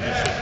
Yeah.